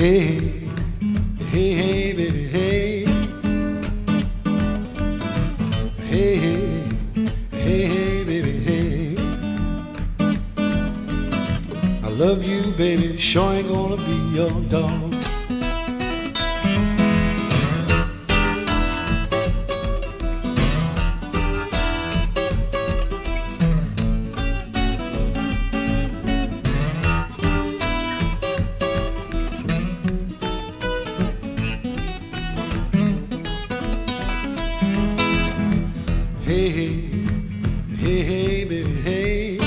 Hey, hey, hey, baby, hey. Hey, hey, hey, hey, baby, hey. I love you, baby, sure ain't gonna be your dog. Hey, hey, baby, hey.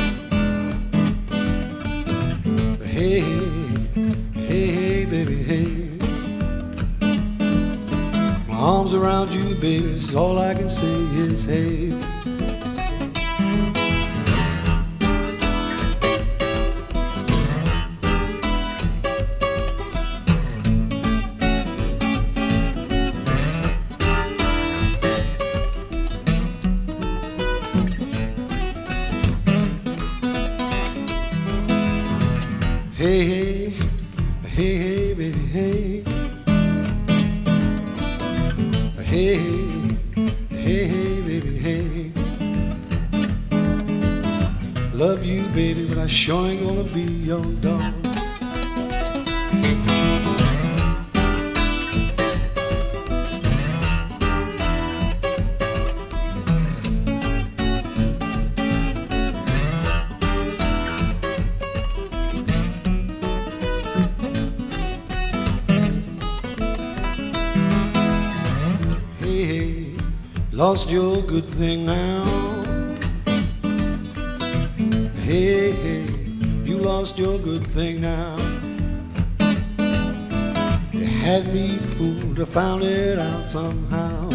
Hey, hey, hey, baby, hey. My arms around you, baby, is all I can say is hey. Hey, hey, hey, hey, baby, hey. Hey, hey, hey, baby, hey. Love you, baby, but I sure ain't gonna be your dog. Lost your good thing now. Hey, hey, you lost your good thing now. You had me fooled, I found it out somehow.